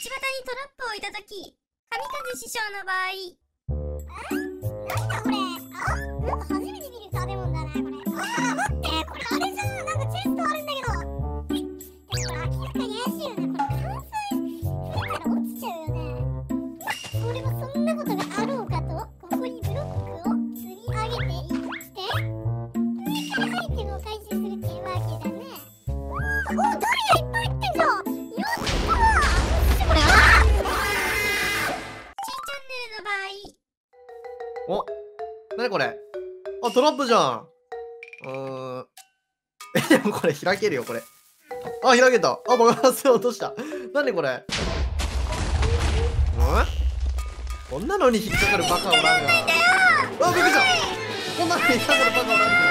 道端にトラップを置いたとき神風師匠の場合。なんだこれあなんか初めて見る食べ物だなこれ。あー待って。これあれじゃんなんかチェストあるんだけど。でもこれ明らかに怪しいよね。これ関西船から落ちちゃうよねそれはそんなことがあろうかとここにブロックを積み上げて。いって上からアイテムを回収場合おなにこれ？あ、トラップじゃん。うーん。え、でもこれ開けるよ、これ。あ、開けた。あ、爆発落とした。なにこれ？んこんなのに引っかかるバカおらんが。あ、びっくりしたこんなのに引っかかるバカおらんが。